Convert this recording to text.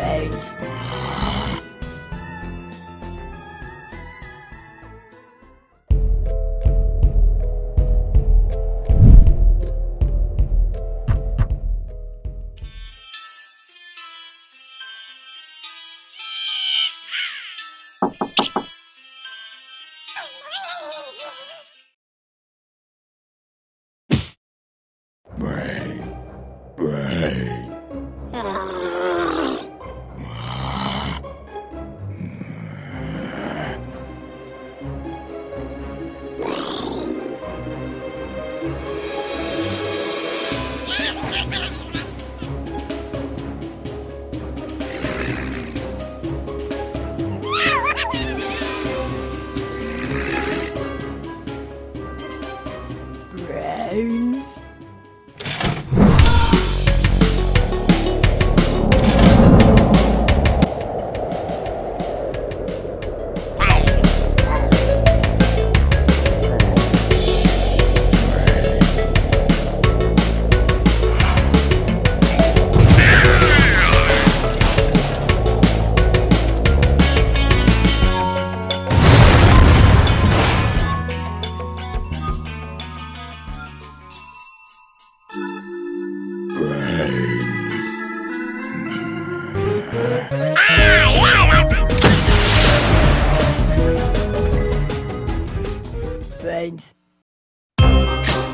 Brains. Brain. Brain. own